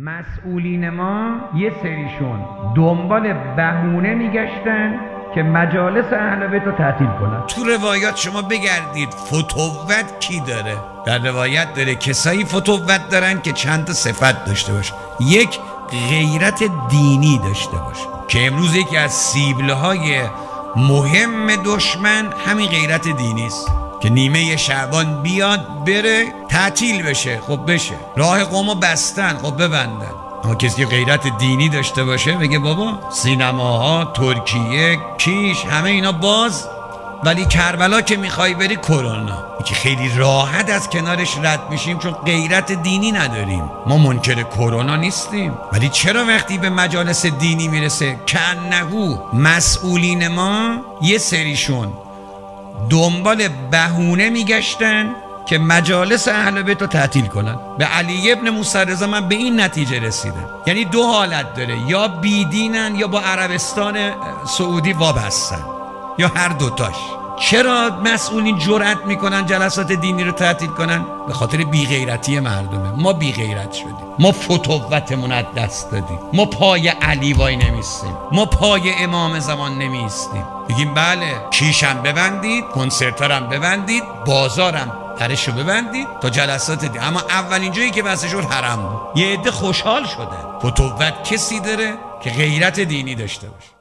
مسئولین ما یه سریشون دنبال بهونه میگشتن که مجالس اهل بیت رو تعطیل کنن. تو روایات شما بگردید فتوت کی داره؟ در روایت داره کسایی فتوت دارن که چند صفت داشته باش. یک غیرت دینی داشته باش. که امروز یکی از سیبله های مهم دشمن همین غیرت دینی است. که نیمه شعبان بیاد بره تعطیل بشه. خب بشه. راه قومو بستن. خب ببندن. اما کسی که غیرت دینی داشته باشه بگه بابا سینماها ترکیه کیش همه اینا باز. ولی کربلا که می‌خوای بری کرونا. که خیلی راحت از کنارش رد میشیم چون غیرت دینی نداریم. ما منکر کرونا نیستیم. ولی چرا وقتی به مجالس دینی می‌رسه؟ کنهو مسئولین ما یه سریشون دنبال بهونه میگشتن. که مجالس اهل بیت رو تعطیل کنن. به علی ابن موسی رضا من به این نتیجه رسیدم یعنی دو حالت داره. یا بیدینن یا با عربستان سعودی وابستن. یا هر دوتاش چرا مسئولین جرأت می‌کنن جلسات دینی رو تعطیل کنن؟ به خاطر بیغیرتی مردمه. ما بیغیرت شدیم. ما فتوتمون از دست دادیم. ما پای علی وای نمیستیم ما پای امام زمان نمیستیم بگیم بله کیشم ببندید کنسرتارم ببندید بازارم درشو ببندید تا جلسات دی. اما اولین جایی که شد حرم بود. یه عده خوشحال شده فتوت کسی داره که غیرت دینی داشته باشه.